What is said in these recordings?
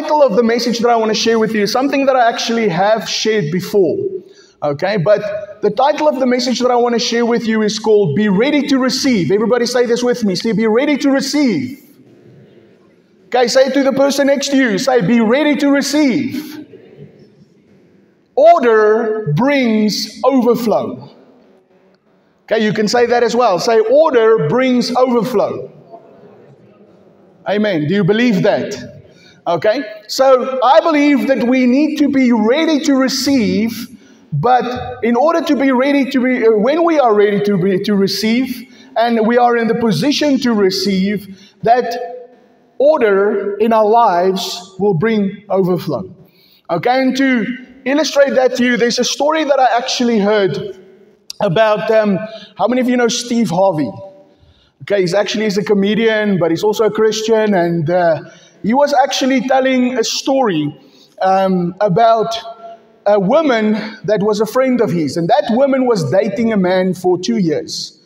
title of the message that I want to share with you is something that I actually have shared before. Okay, but the title of the message that I want to share with you is called Be Ready to Receive. Everybody say this with me. Say, Be ready to receive. Okay, say it to the person next to you. Say, Be ready to receive. Order brings overflow. Okay, you can say that as well. Say, Order brings overflow. Amen. Do you believe that? Okay, so I believe that we need to be ready to receive but in order to be ready to be, uh, when we are ready to be, to receive, and we are in the position to receive, that order in our lives will bring overflow. Okay, and to illustrate that to you, there's a story that I actually heard about um, how many of you know Steve Harvey? Okay, he's actually he's a comedian, but he's also a Christian, and uh, he was actually telling a story um, about a woman that was a friend of his, and that woman was dating a man for two years.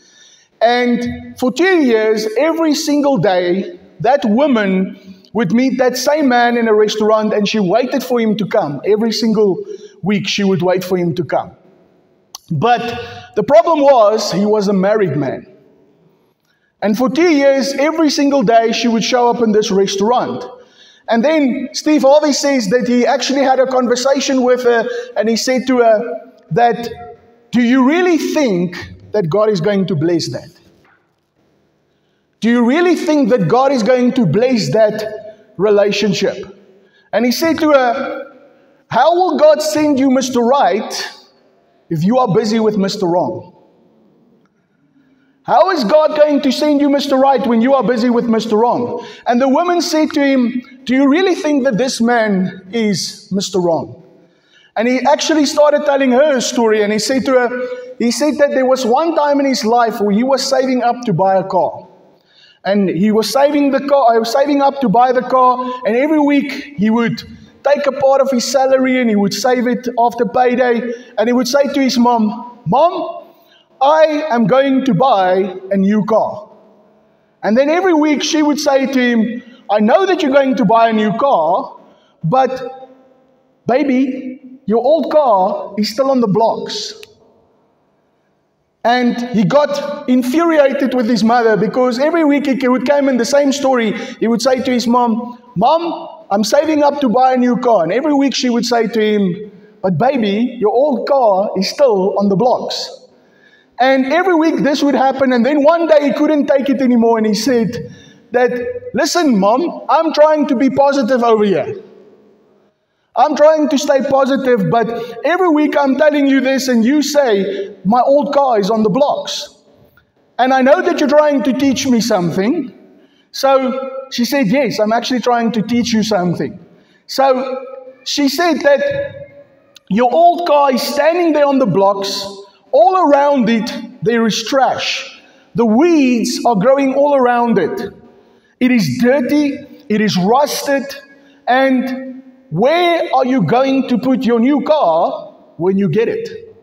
And for two years, every single day, that woman would meet that same man in a restaurant and she waited for him to come. Every single week, she would wait for him to come. But the problem was, he was a married man. And for two years, every single day, she would show up in this restaurant. And then Steve Harvey says that he actually had a conversation with her and he said to her that, Do you really think that God is going to bless that? Do you really think that God is going to bless that relationship? And he said to her, How will God send you Mr. Right if you are busy with Mr. Wrong? How is God going to send you Mr. Right when you are busy with Mr. Wrong? And the woman said to him, Do you really think that this man is Mr. Wrong? And he actually started telling her a story and he said to her, He said that there was one time in his life where he was saving up to buy a car. And he was saving the car, I was saving up to buy the car, and every week he would take a part of his salary and he would save it after payday, and he would say to his mom, Mom, I am going to buy a new car. And then every week she would say to him, I know that you're going to buy a new car, but baby, your old car is still on the blocks. And he got infuriated with his mother because every week he would come in the same story. He would say to his mom, Mom, I'm saving up to buy a new car. And every week she would say to him, But baby, your old car is still on the blocks. And every week this would happen. And then one day he couldn't take it anymore. And he said that, listen, mom, I'm trying to be positive over here. I'm trying to stay positive, but every week I'm telling you this, and you say, my old car is on the blocks. And I know that you're trying to teach me something. So she said, Yes, I'm actually trying to teach you something. So she said that your old car is standing there on the blocks all around it, there is trash. The weeds are growing all around it. It is dirty, it is rusted, and where are you going to put your new car when you get it?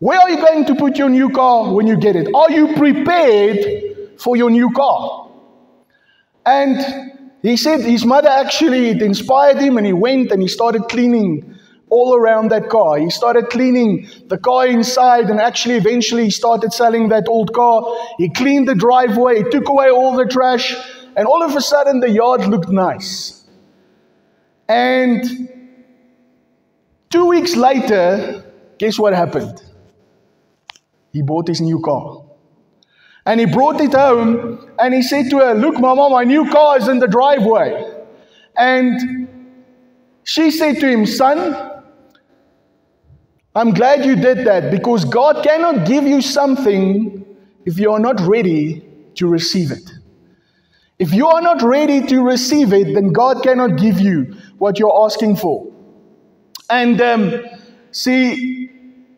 Where are you going to put your new car when you get it? Are you prepared for your new car? And he said his mother actually it inspired him and he went and he started cleaning all around that car. He started cleaning the car inside and actually eventually he started selling that old car. He cleaned the driveway, he took away all the trash, and all of a sudden the yard looked nice. And two weeks later, guess what happened? He bought his new car. And he brought it home and he said to her, Look, Mama, my new car is in the driveway. And she said to him, Son, I'm glad you did that because God cannot give you something if you are not ready to receive it. If you are not ready to receive it, then God cannot give you what you're asking for. And um, see,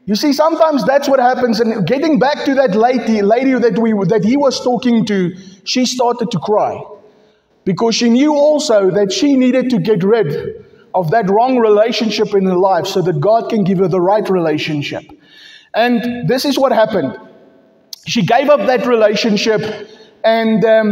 you see, sometimes that's what happens. And getting back to that lady, lady that we that he was talking to, she started to cry because she knew also that she needed to get rid of that wrong relationship in her life so that God can give her the right relationship. And this is what happened. She gave up that relationship and um,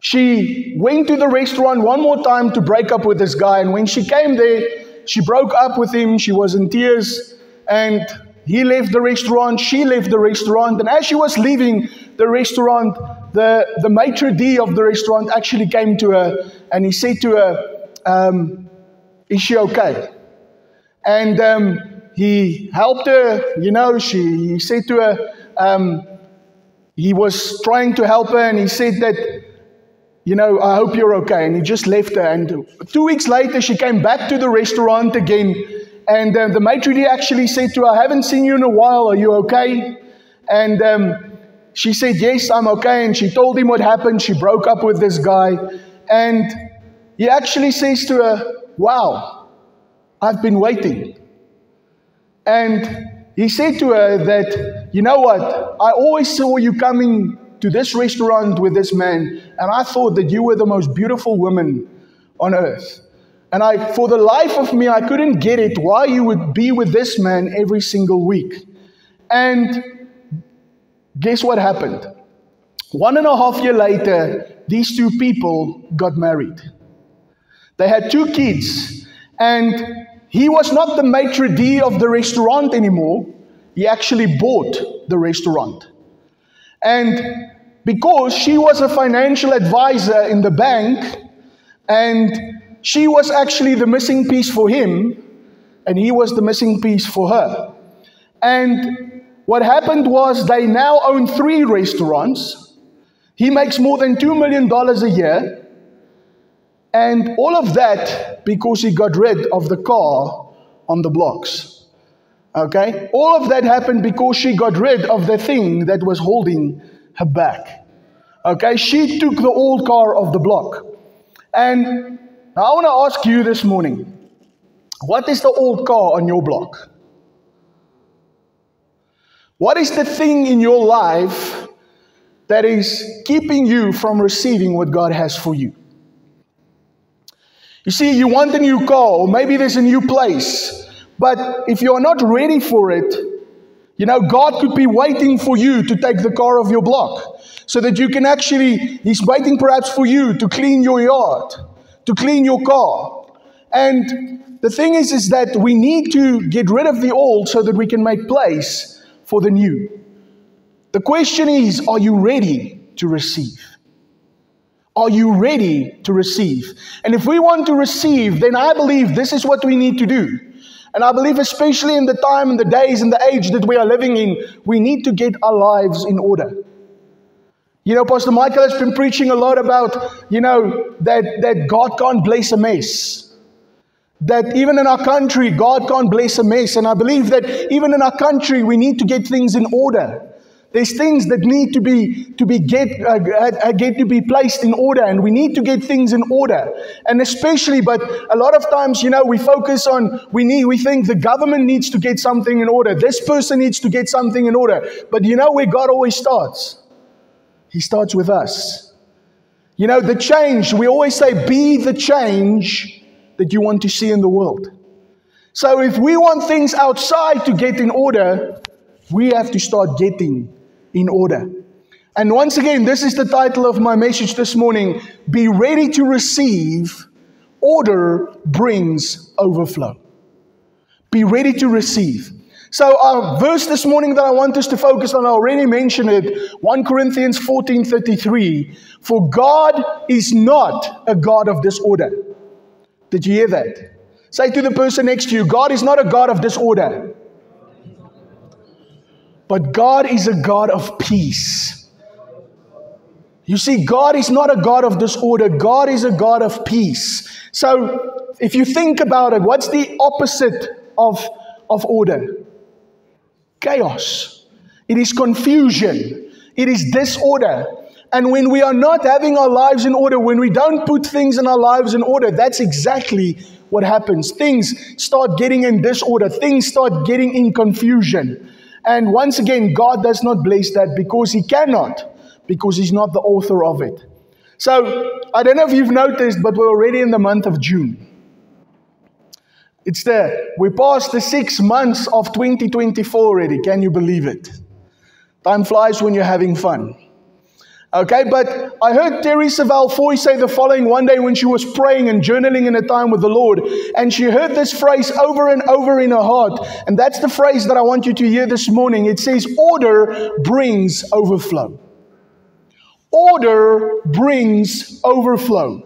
She went to the restaurant one more time to break up with this guy. And when she came there, she broke up with him. She was in tears. And he left the restaurant. She left the restaurant. And as she was leaving the restaurant, the, the maitre d' of the restaurant actually came to her and he said to her, um, Is she okay? And um, he helped her, you know, she, he said to her, um, he was trying to help her and he said that, you know, I hope you're okay. And he just left her. And two weeks later, she came back to the restaurant again. And um, the maitre actually said to her, I haven't seen you in a while. Are you okay? And um, she said, Yes, I'm okay. And she told him what happened. She broke up with this guy. And he actually says to her, Wow, I've been waiting. And he said to her that, You know what? I always saw you coming to this restaurant with this man, and I thought that you were the most beautiful woman on earth. And I, for the life of me, I couldn't get it why you would be with this man every single week. And Guess what happened? One and a half year later, these two people got married. They had two kids, and he was not the maitre d' of the restaurant anymore. He actually bought the restaurant. And because she was a financial advisor in the bank, and she was actually the missing piece for him, and he was the missing piece for her. And what happened was they now own three restaurants. He makes more than $2 million a year. And all of that because he got rid of the car on the blocks. Okay? All of that happened because she got rid of the thing that was holding her back. Okay? She took the old car off the block. And I want to ask you this morning what is the old car on your block? What is the thing in your life that is keeping you from receiving what God has for you? You see, you want a new car, or maybe there's a new place, but if you're not ready for it, you know, God could be waiting for you to take the car off your block so that you can actually, He's waiting perhaps for you to clean your yard, to clean your car. And the thing is, is that we need to get rid of the old so that we can make place for the new. The question is are you ready to receive? Are you ready to receive? And if we want to receive, then I believe this is what we need to do. And I believe, especially in the time and the days and the age that we are living in, we need to get our lives in order. You know, Pastor Michael has been preaching a lot about, you know, that, that God can't bless a mess that even in our country, God can't bless a mess. And I believe that even in our country, we need to get things in order. There's things that need to be to be get uh, uh, get to be placed in order, and we need to get things in order. And especially, but a lot of times, you know, we focus on we need we think the government needs to get something in order. This person needs to get something in order. But you know where God always starts? He starts with us. You know, the change. We always say, "Be the change." that you want to see in the world. So if we want things outside to get in order, we have to start getting in order. And once again, this is the title of my message this morning Be ready to receive, order brings overflow. Be ready to receive. So, our verse this morning that I want us to focus on, I already mentioned it 1 Corinthians 14 33. For God is not a God of disorder did you hear that? Say to the person next to you God is not a God of disorder, but God is a God of peace. You see, God is not a God of disorder, God is a God of peace. So, if you think about it, what's the opposite of, of order? Chaos. It is confusion. It is disorder. And when we are not having our lives in order, when we don't put things in our lives in order, that's exactly what happens. Things start getting in disorder, things start getting in confusion. And once again, God does not bless that because He cannot, because He's not the author of it. So, I don't know if you've noticed, but we're already in the month of June. It's there. we passed the six months of 2024 already. Can you believe it? Time flies when you're having fun. Okay, but I heard Terry Savelle Foy say the following one day when she was praying and journaling in a time with the Lord, and she heard this phrase over and over in her heart, and that's the phrase that I want you to hear this morning. It says, Order brings overflow. Order brings overflow.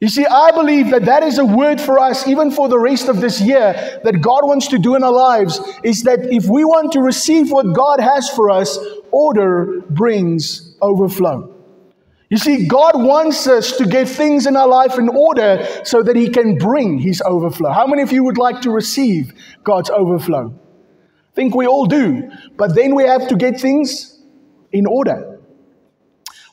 You see, I believe that that is a word for us, even for the rest of this year, that God wants to do in our lives. Is that if we want to receive what God has for us, order brings overflow. You see, God wants us to get things in our life in order so that He can bring His overflow. How many of you would like to receive God's overflow? I think we all do. But then we have to get things in order.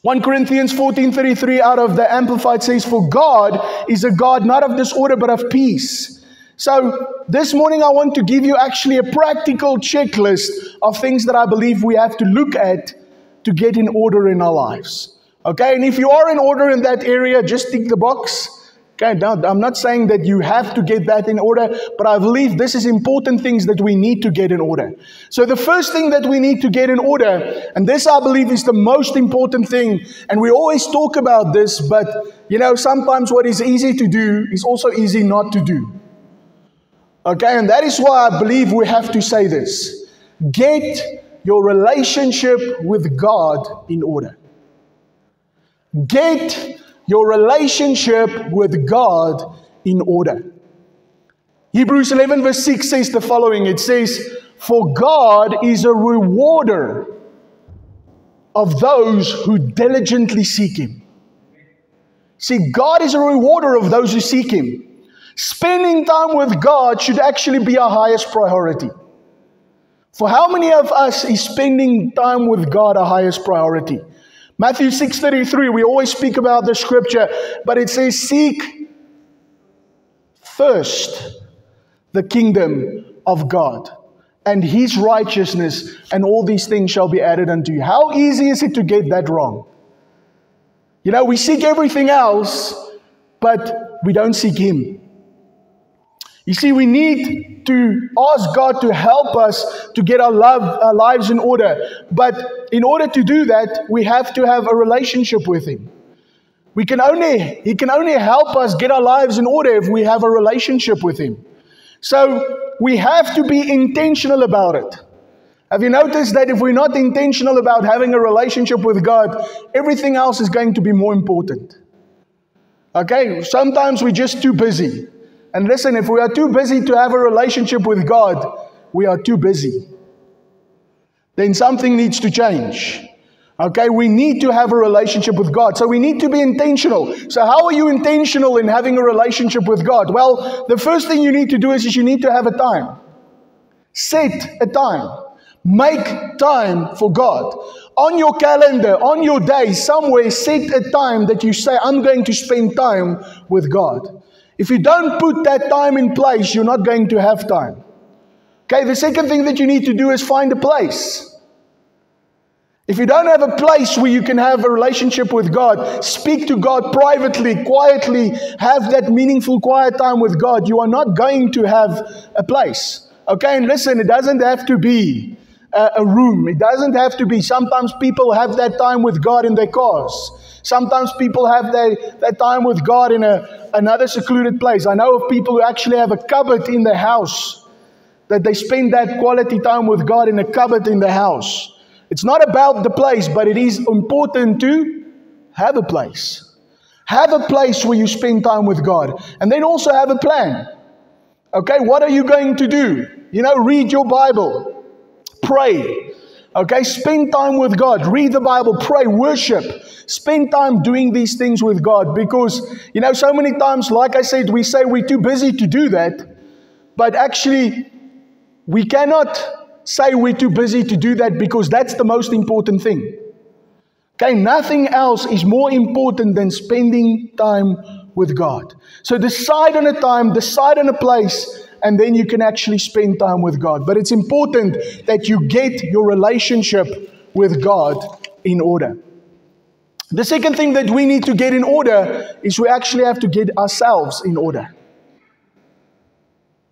1 Corinthians 14:33 out of the amplified says for God is a God not of disorder but of peace. So this morning I want to give you actually a practical checklist of things that I believe we have to look at to get in order in our lives. Okay? And if you are in order in that area, just tick the box Okay, now I'm not saying that you have to get that in order, but I believe this is important things that we need to get in order. So the first thing that we need to get in order, and this I believe is the most important thing, and we always talk about this, but you know, sometimes what is easy to do is also easy not to do. Okay, and that is why I believe we have to say this. Get your relationship with God in order. Get your relationship with God in order. Hebrews 11, verse 6 says the following it says, For God is a rewarder of those who diligently seek Him. See, God is a rewarder of those who seek Him. Spending time with God should actually be our highest priority. For how many of us is spending time with God our highest priority? Matthew 6:33, we always speak about the scripture, but it says seek first the kingdom of God and his righteousness and all these things shall be added unto you. How easy is it to get that wrong? You know, we seek everything else, but we don't seek him. You see, we need to ask God to help us to get our, love, our lives in order. But in order to do that, we have to have a relationship with Him. We can only, He can only help us get our lives in order if we have a relationship with Him. So we have to be intentional about it. Have you noticed that if we're not intentional about having a relationship with God, everything else is going to be more important? Okay, sometimes we're just too busy. And listen, if we are too busy to have a relationship with God, we are too busy. Then something needs to change. Okay, we need to have a relationship with God. So we need to be intentional. So, how are you intentional in having a relationship with God? Well, the first thing you need to do is, is you need to have a time. Set a time. Make time for God. On your calendar, on your day, somewhere, set a time that you say, I'm going to spend time with God. If you don't put that time in place, you're not going to have time. Okay, the second thing that you need to do is find a place. If you don't have a place where you can have a relationship with God, speak to God privately, quietly, have that meaningful quiet time with God, you are not going to have a place. Okay, and listen, it doesn't have to be a, room, it doesn't have to be. Sometimes people have that time with God in their cars. Sometimes people have that, that time with God in a, another secluded place. I know of people who actually have a cupboard in their house, that they spend that quality time with God in a cupboard in the house. It's not about the place, but it is important to have a place. Have a place where you spend time with God. And then also have a plan. Okay, what are you going to do? You know, read your Bible, pray. Okay, spend time with God, read the Bible, pray, worship. Spend time doing these things with God because, you know, so many times, like I said, we say we're too busy to do that, but actually, we cannot say we're too busy to do that because that's the most important thing. Okay, nothing else is more important than spending time with God. So decide on a time, decide on a place, and then you can actually spend time with God. But it's important that you get your relationship with God in order. The second thing that we need to get in order is we actually have to get ourselves in order.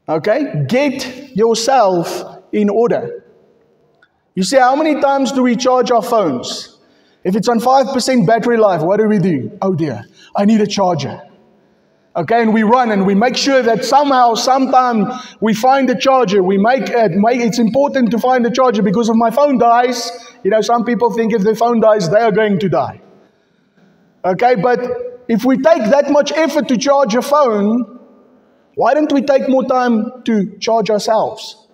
Okay? Get yourself in order. You see, how many times do we charge our phones? If it's on 5% battery life, what do we do? Oh dear, I need a charger. Okay, and we run and we make sure that somehow, sometime, we find the charger. We make it, make, it's important to find the charger because if my phone dies, you know, some people think if their phone dies, they are going to die. Okay, but if we take that much effort to charge a phone, why don't we take more time to charge ourselves?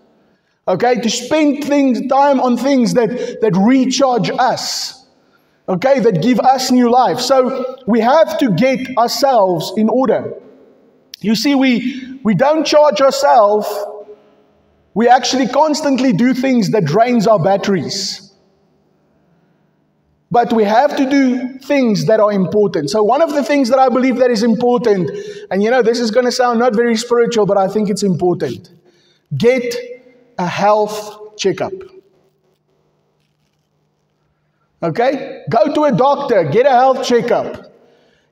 Okay, to spend things, time on things that, that recharge us okay, that give us new life. So we have to get ourselves in order. You see, we, we don't charge ourselves, we actually constantly do things that drains our batteries. But we have to do things that are important. So one of the things that I believe that is important, and you know, this is going to sound not very spiritual, but I think it's important. Get a health checkup. Okay? Go to a doctor, get a health checkup.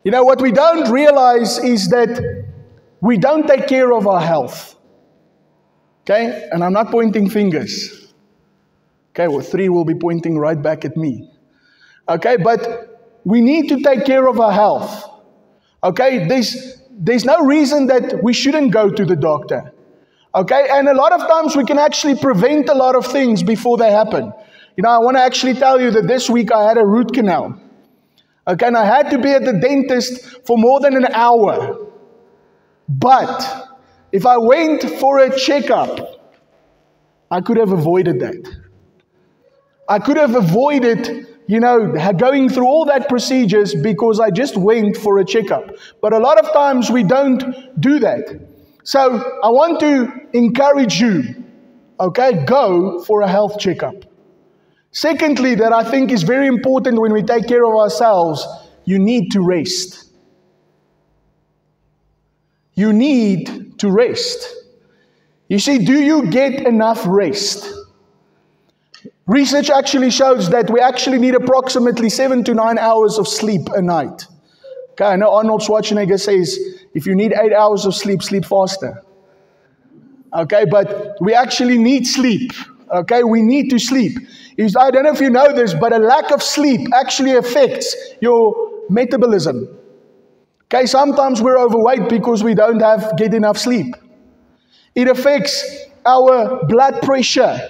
You know, what we don't realize is that we don't take care of our health. Okay? And I'm not pointing fingers. Okay, well, three will be pointing right back at me. Okay, but we need to take care of our health. Okay, there's, there's no reason that we shouldn't go to the doctor. Okay, and a lot of times we can actually prevent a lot of things before they happen. You know, I want to actually tell you that this week I had a root canal. Okay, and I had to be at the dentist for more than an hour. But if I went for a checkup, I could have avoided that. I could have avoided, you know, going through all that procedures because I just went for a checkup. But a lot of times we don't do that. So I want to encourage you, okay, go for a health checkup. Secondly, that I think is very important when we take care of ourselves, you need to rest. You need to rest. You see, do you get enough rest? Research actually shows that we actually need approximately seven to nine hours of sleep a night. Okay, I know Arnold Schwarzenegger says if you need eight hours of sleep, sleep faster. Okay, but we actually need sleep. Okay, we need to sleep. I don't know if you know this, but a lack of sleep actually affects your metabolism. Okay, sometimes we're overweight because we don't have get enough sleep. It affects our blood pressure.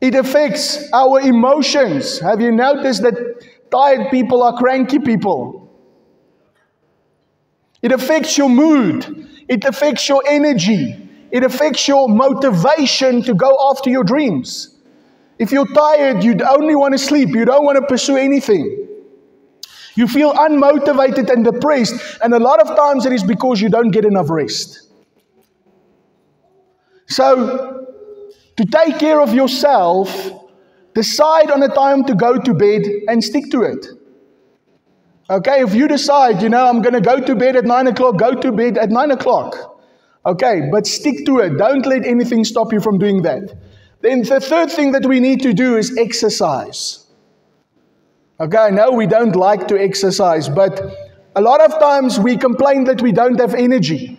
It affects our emotions. Have you noticed that tired people are cranky people? It affects your mood. It affects your energy. It affects your motivation to go after your dreams. If you're tired, you only want to sleep, you don't want to pursue anything. You feel unmotivated and depressed, and a lot of times it is because you don't get enough rest. So, to take care of yourself, decide on a time to go to bed and stick to it. Okay, if you decide, you know, I'm going to go to bed at 9 o'clock, go to bed at 9 o'clock. Okay, but stick to it. Don't let anything stop you from doing that. Then the third thing that we need to do is exercise. Okay, I know we don't like to exercise, but a lot of times we complain that we don't have energy.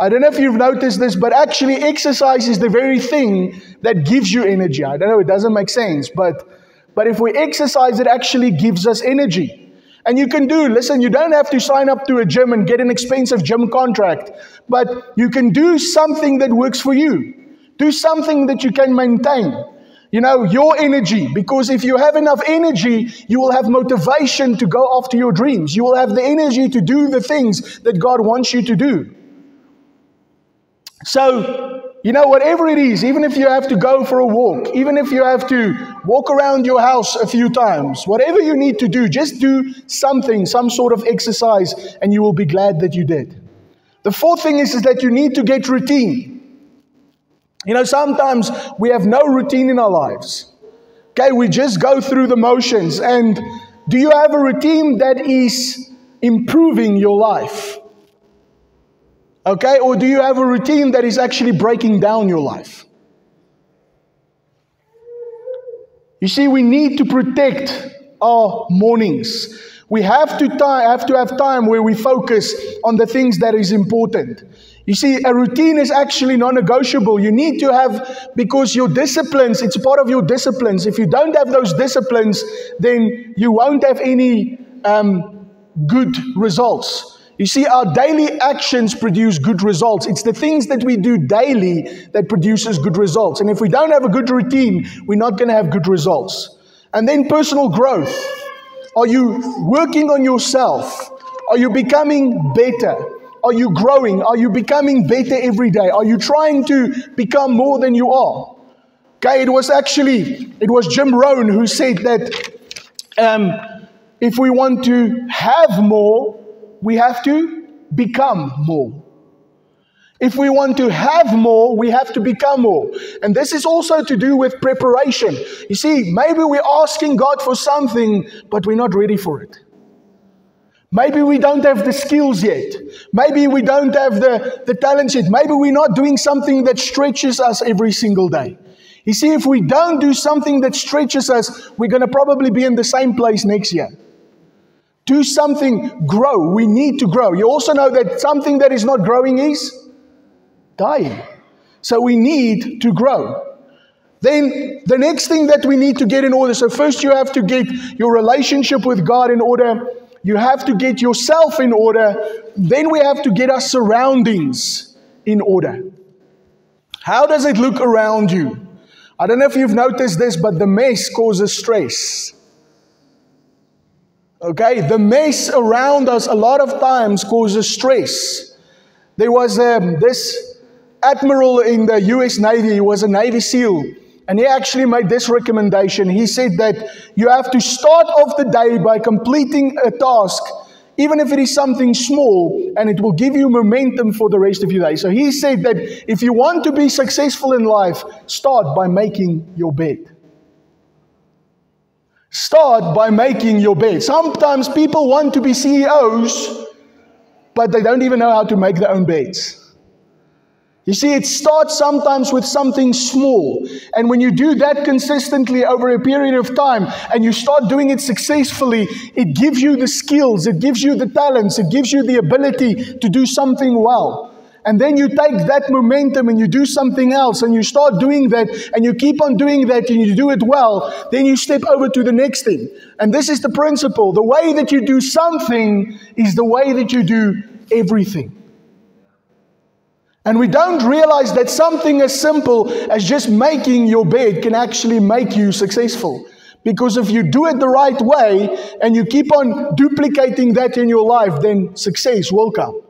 I don't know if you've noticed this, but actually, exercise is the very thing that gives you energy. I don't know, it doesn't make sense, but, but if we exercise, it actually gives us energy. And you can do, listen, you don't have to sign up to a gym and get an expensive gym contract, but you can do something that works for you. Do something that you can maintain. You know, your energy, because if you have enough energy, you will have motivation to go after your dreams. You will have the energy to do the things that God wants you to do. So, you know, whatever it is, even if you have to go for a walk, even if you have to walk around your house a few times, whatever you need to do, just do something, some sort of exercise, and you will be glad that you did. The fourth thing is, is that you need to get routine. You know, sometimes we have no routine in our lives. Okay, we just go through the motions. And do you have a routine that is improving your life? Okay? Or do you have a routine that is actually breaking down your life? You see, we need to protect our mornings. We have to, have to have time where we focus on the things that is important. You see, a routine is actually non negotiable. You need to have, because your disciplines, it's part of your disciplines. If you don't have those disciplines, then you won't have any um, good results. You see, our daily actions produce good results. It's the things that we do daily that produces good results. And if we don't have a good routine, we're not going to have good results. And then personal growth. Are you working on yourself? Are you becoming better? Are you growing? Are you becoming better every day? Are you trying to become more than you are? Okay, it was actually, it was Jim Rohn who said that um, if we want to have more, we have to become more. If we want to have more, we have to become more. And this is also to do with preparation. You see, maybe we're asking God for something, but we're not ready for it. Maybe we don't have the skills yet. Maybe we don't have the, the talents yet. Maybe we're not doing something that stretches us every single day. You see, if we don't do something that stretches us, we're going to probably be in the same place next year. Do something, grow. We need to grow. You also know that something that is not growing is dying. So we need to grow. Then the next thing that we need to get in order. So, first, you have to get your relationship with God in order. You have to get yourself in order. Then we have to get our surroundings in order. How does it look around you? I don't know if you've noticed this, but the mess causes stress. Okay, the mess around us a lot of times causes stress. There was um, this admiral in the US Navy, he was a Navy SEAL, and he actually made this recommendation. He said that you have to start off the day by completing a task, even if it is something small, and it will give you momentum for the rest of your day. So he said that if you want to be successful in life, start by making your bed. Start by making your bed. Sometimes people want to be CEOs, but they don't even know how to make their own beds. You see, it starts sometimes with something small. And when you do that consistently over a period of time and you start doing it successfully, it gives you the skills, it gives you the talents, it gives you the ability to do something well. And then you take that momentum and you do something else and you start doing that and you keep on doing that and you do it well. Then you step over to the next thing. And this is the principle. The way that you do something is the way that you do everything. And we don't realize that something as simple as just making your bed can actually make you successful. Because if you do it the right way and you keep on duplicating that in your life, then success will come.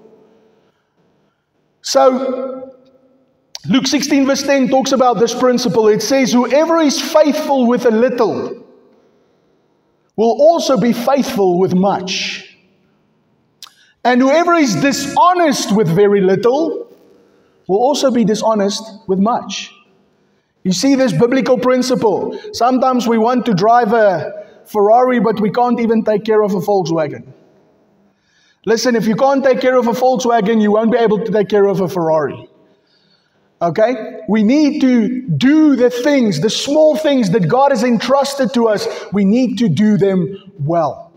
So, Luke 16, verse 10 talks about this principle. It says, Whoever is faithful with a little will also be faithful with much. And whoever is dishonest with very little will also be dishonest with much. You see this biblical principle. Sometimes we want to drive a Ferrari, but we can't even take care of a Volkswagen. Listen, if you can't take care of a Volkswagen, you won't be able to take care of a Ferrari. Okay? We need to do the things, the small things that God has entrusted to us. We need to do them well.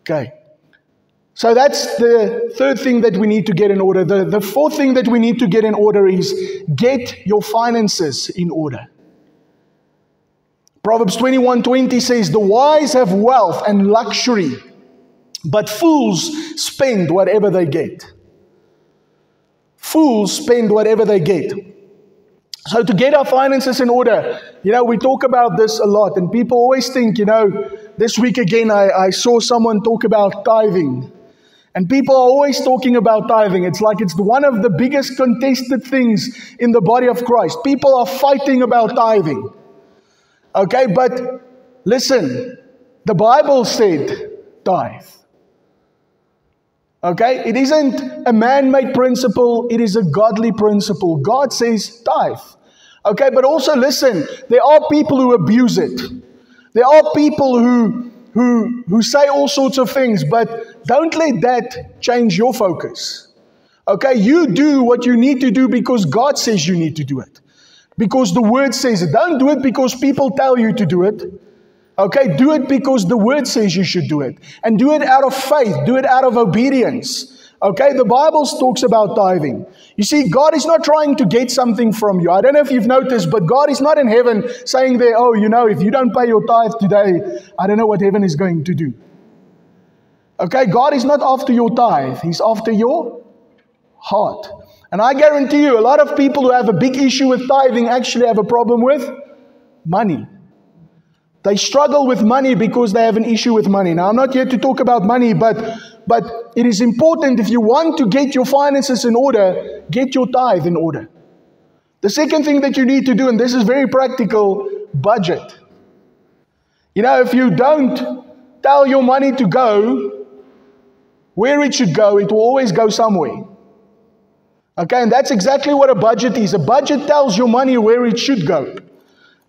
Okay. So that's the third thing that we need to get in order. The, the fourth thing that we need to get in order is get your finances in order. Proverbs 21:20 says, "The wise have wealth and luxury." But fools spend whatever they get. Fools spend whatever they get. So, to get our finances in order, you know, we talk about this a lot, and people always think, you know, this week again, I, I saw someone talk about tithing. And people are always talking about tithing. It's like it's one of the biggest contested things in the body of Christ. People are fighting about tithing. Okay, but listen, the Bible said tithe. Okay? It isn't a man made principle, it is a godly principle. God says tithe. Okay? But also listen, there are people who abuse it. There are people who, who, who say all sorts of things, but don't let that change your focus. Okay? You do what you need to do because God says you need to do it. Because the word says it. Don't do it because people tell you to do it. Okay, do it because the word says you should do it. And do it out of faith, do it out of obedience. Okay, the Bible talks about tithing. You see, God is not trying to get something from you. I don't know if you've noticed, but God is not in heaven saying there, oh, you know, if you don't pay your tithe today, I don't know what heaven is going to do. Okay, God is not after your tithe, He's after your heart. And I guarantee you, a lot of people who have a big issue with tithing actually have a problem with money. They struggle with money because they have an issue with money. Now, I'm not here to talk about money, but, but it is important if you want to get your finances in order, get your tithe in order. The second thing that you need to do, and this is very practical, budget. You know, if you don't tell your money to go where it should go, it will always go somewhere. Okay, and that's exactly what a budget is. A budget tells your money where it should go.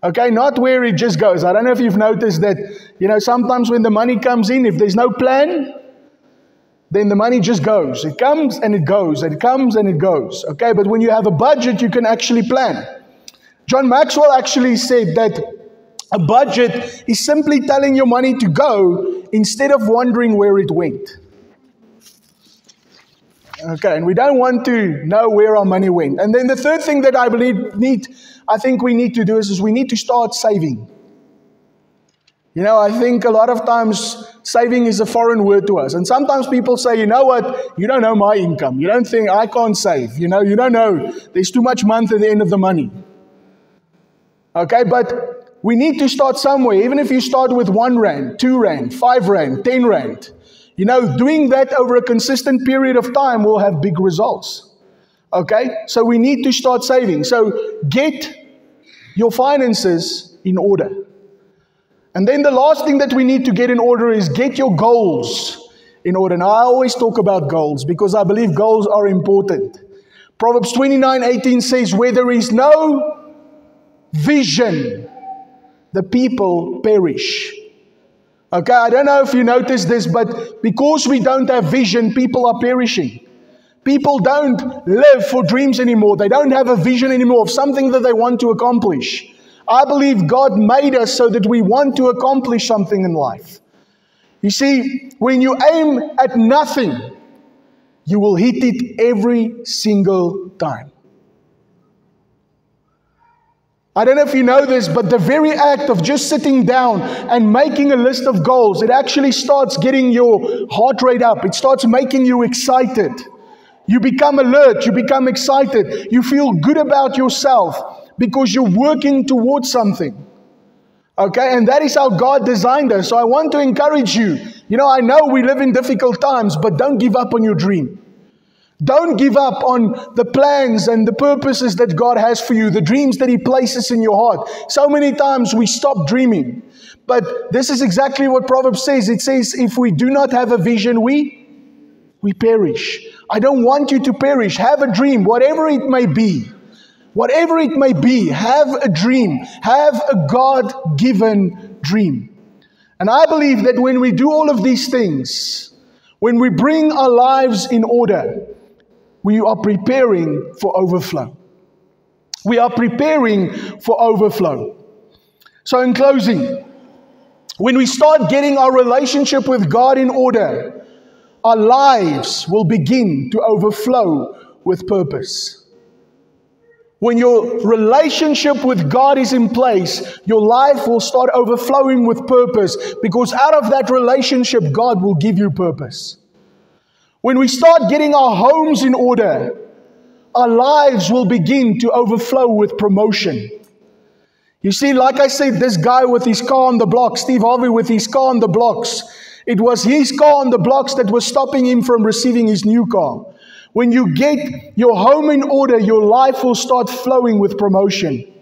Okay, not where it just goes. I don't know if you've noticed that, you know, sometimes when the money comes in, if there's no plan, then the money just goes. It comes and it goes, and it comes and it goes. Okay, but when you have a budget, you can actually plan. John Maxwell actually said that a budget is simply telling your money to go instead of wondering where it went. Okay, and we don't want to know where our money went. And then the third thing that I believe need, I think we need to do is, is we need to start saving. You know, I think a lot of times saving is a foreign word to us. And sometimes people say, you know what, you don't know my income. You don't think I can't save. You know, you don't know. There's too much month at the end of the money. Okay, but we need to start somewhere. Even if you start with one rand, two rand, five rand, ten rand. You know, doing that over a consistent period of time will have big results. Okay? So we need to start saving. So get your finances in order. And then the last thing that we need to get in order is get your goals in order. Now, I always talk about goals because I believe goals are important. Proverbs 29 18 says, Where there is no vision, the people perish. Okay, I don't know if you noticed this, but because we don't have vision, people are perishing. People don't live for dreams anymore. They don't have a vision anymore of something that they want to accomplish. I believe God made us so that we want to accomplish something in life. You see, when you aim at nothing, you will hit it every single time. I don't know if you know this, but the very act of just sitting down and making a list of goals, it actually starts getting your heart rate up. It starts making you excited. You become alert, you become excited, you feel good about yourself because you're working towards something. Okay, and that is how God designed us. So I want to encourage you. You know, I know we live in difficult times, but don't give up on your dream. Don't give up on the plans and the purposes that God has for you, the dreams that He places in your heart. So many times we stop dreaming. But this is exactly what Proverbs says. It says, if we do not have a vision, we, we perish. I don't want you to perish. Have a dream, whatever it may be. Whatever it may be, have a dream. Have a God given dream. And I believe that when we do all of these things, when we bring our lives in order, we are preparing for overflow. We are preparing for overflow. So, in closing, when we start getting our relationship with God in order, our lives will begin to overflow with purpose. When your relationship with God is in place, your life will start overflowing with purpose because out of that relationship, God will give you purpose. When we start getting our homes in order, our lives will begin to overflow with promotion. You see, like I said, this guy with his car on the blocks, Steve Harvey with his car on the blocks, it was his car on the blocks that was stopping him from receiving his new car. When you get your home in order, your life will start flowing with promotion.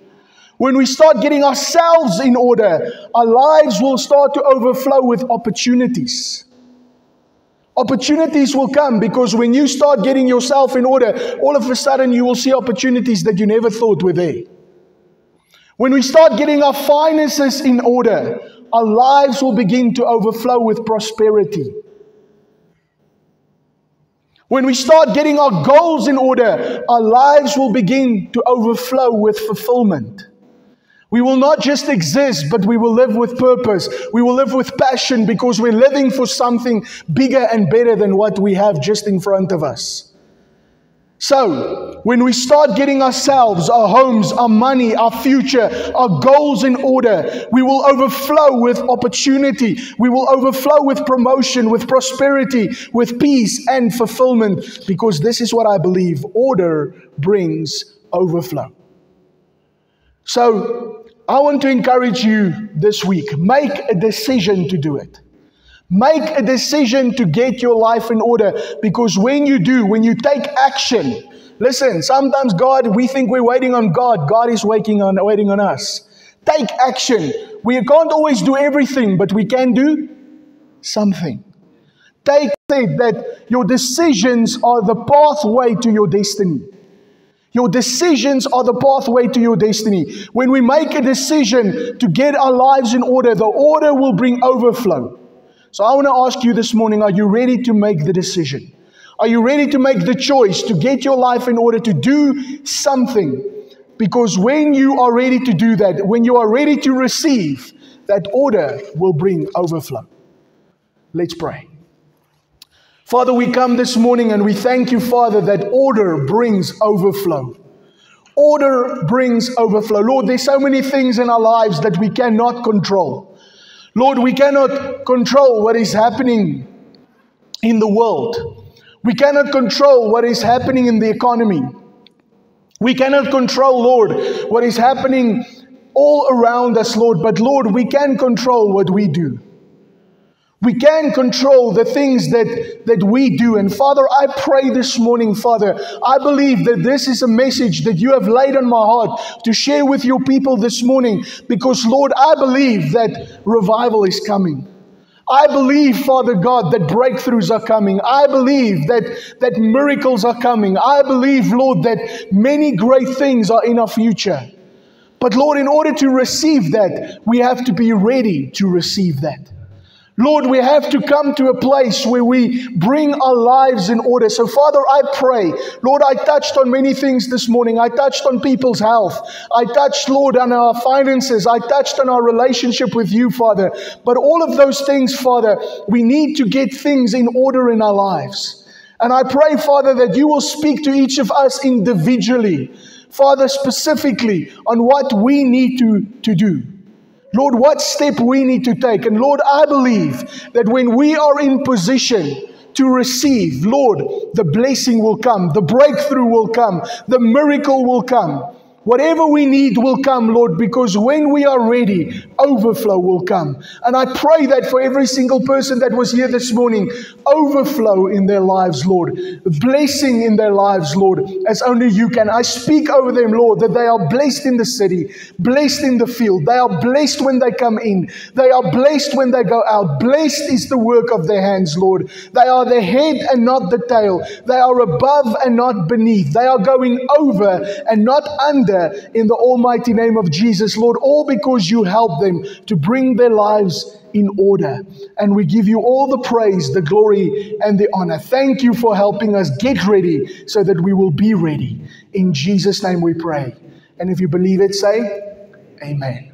When we start getting ourselves in order, our lives will start to overflow with opportunities. Opportunities will come because when you start getting yourself in order, all of a sudden you will see opportunities that you never thought were there. When we start getting our finances in order, our lives will begin to overflow with prosperity. When we start getting our goals in order, our lives will begin to overflow with fulfillment. We will not just exist, but we will live with purpose. We will live with passion because we're living for something bigger and better than what we have just in front of us. So, when we start getting ourselves, our homes, our money, our future, our goals in order, we will overflow with opportunity. We will overflow with promotion, with prosperity, with peace and fulfillment because this is what I believe order brings overflow. So, I want to encourage you this week make a decision to do it. Make a decision to get your life in order because when you do, when you take action, listen, sometimes God, we think we're waiting on God. God is waiting on, waiting on us. Take action. We can't always do everything, but we can do something. Take it that your decisions are the pathway to your destiny. Your decisions are the pathway to your destiny. When we make a decision to get our lives in order, the order will bring overflow. So I want to ask you this morning are you ready to make the decision? Are you ready to make the choice to get your life in order to do something? Because when you are ready to do that, when you are ready to receive, that order will bring overflow. Let's pray. Father, we come this morning and we thank you, Father, that order brings overflow. Order brings overflow. Lord, there's so many things in our lives that we cannot control. Lord, we cannot control what is happening in the world. We cannot control what is happening in the economy. We cannot control, Lord, what is happening all around us, Lord. But, Lord, we can control what we do. We can control the things that, that we do. And Father, I pray this morning, Father, I believe that this is a message that you have laid on my heart to share with your people this morning because, Lord, I believe that revival is coming. I believe, Father God, that breakthroughs are coming. I believe that, that miracles are coming. I believe, Lord, that many great things are in our future. But, Lord, in order to receive that, we have to be ready to receive that. Lord, we have to come to a place where we bring our lives in order. So, Father, I pray. Lord, I touched on many things this morning. I touched on people's health. I touched, Lord, on our finances. I touched on our relationship with you, Father. But all of those things, Father, we need to get things in order in our lives. And I pray, Father, that you will speak to each of us individually, Father, specifically on what we need to, to do. Lord, what step we need to take. And Lord, I believe that when we are in position to receive, Lord, the blessing will come, the breakthrough will come, the miracle will come. Whatever we need will come, Lord, because when we are ready, overflow will come. And I pray that for every single person that was here this morning, overflow in their lives, Lord, blessing in their lives, Lord, as only you can. I speak over them, Lord, that they are blessed in the city, blessed in the field. They are blessed when they come in, they are blessed when they go out. Blessed is the work of their hands, Lord. They are the head and not the tail, they are above and not beneath. They are going over and not under in the almighty name of Jesus, Lord, all because you help them to bring their lives in order. And we give you all the praise, the glory, and the honor. Thank you for helping us get ready so that we will be ready. In Jesus' name we pray. And if you believe it, say, Amen.